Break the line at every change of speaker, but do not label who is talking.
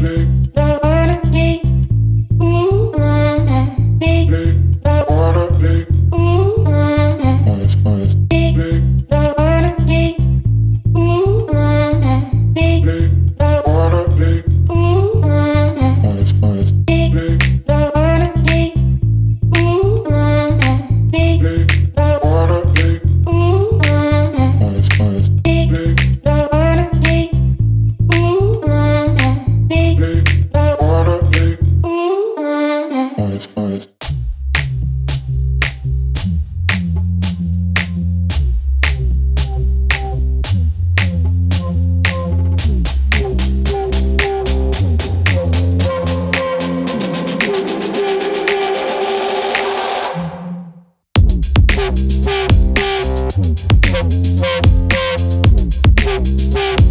baby. Thank